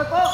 Vai, pô!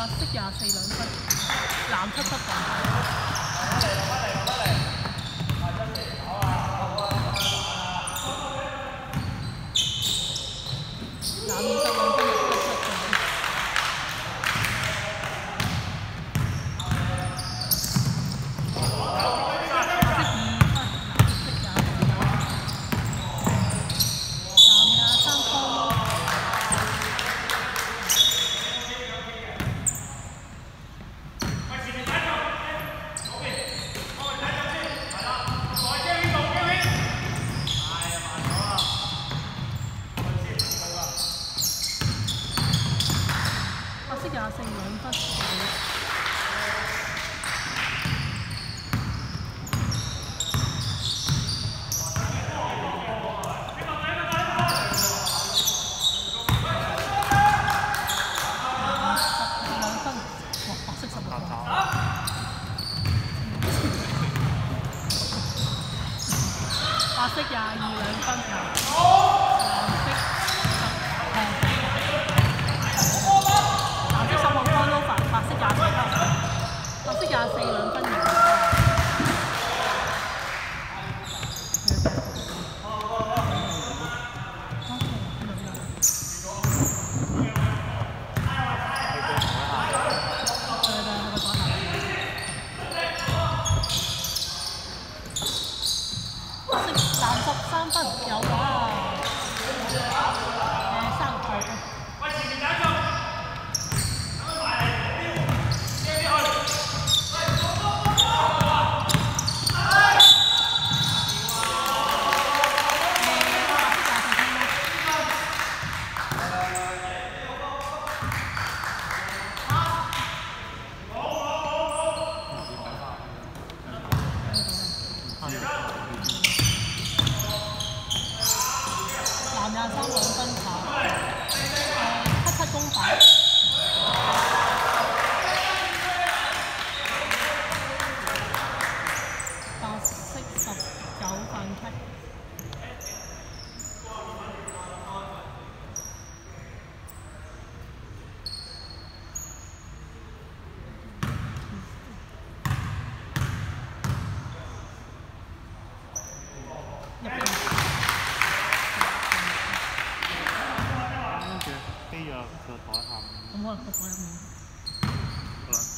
白色廿四兩分，藍七七分。廿四兩分。三分十三分有。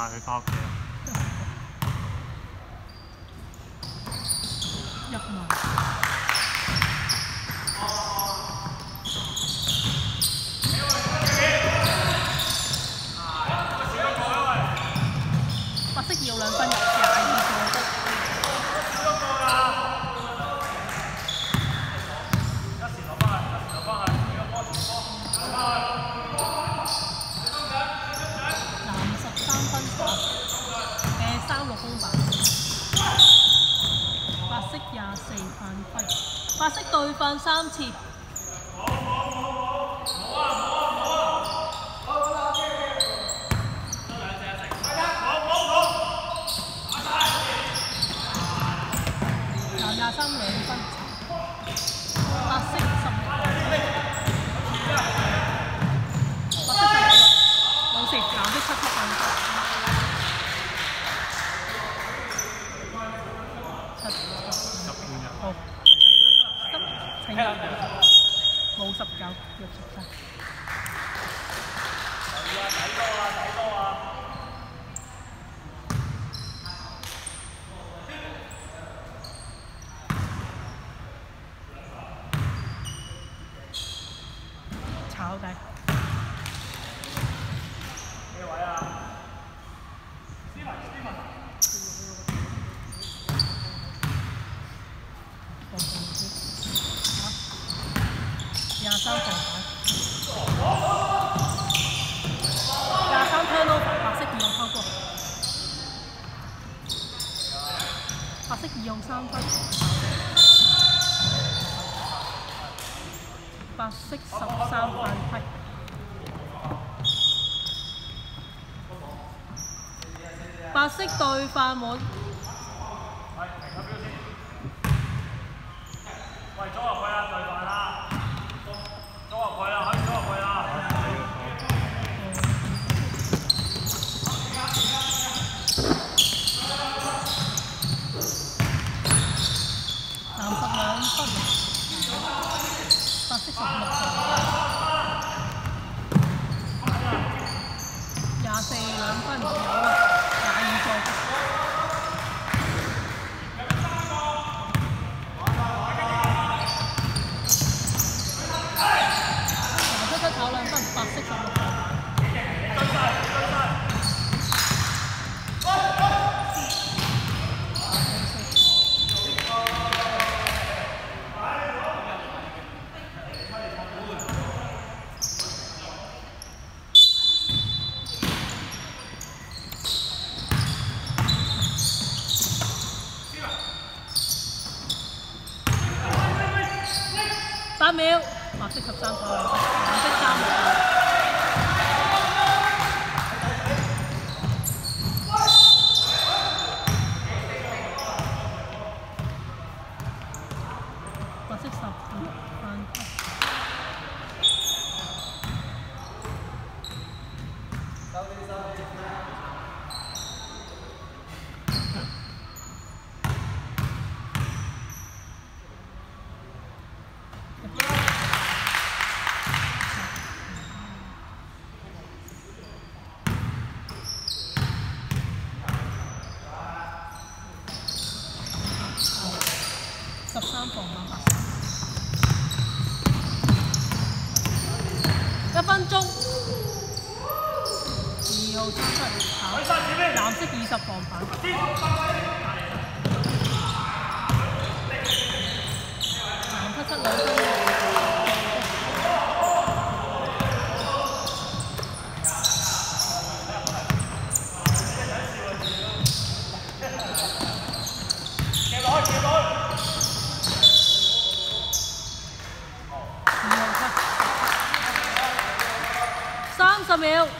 다 알파할게요. 약간. 白色對放三次。五十九六十三。睇多啊，睇多啊！白色二用三分，白色十三犯規。白色對飯碗，喂，左入去啦，對飯啦，左入去啦，可以左入去啦。藍十兩分，白色十六分，廿四兩分有啊，廿二助。藍色七炒兩分，白色十六分。八秒，白色十三炒兩分，藍色三六十防反。十秒。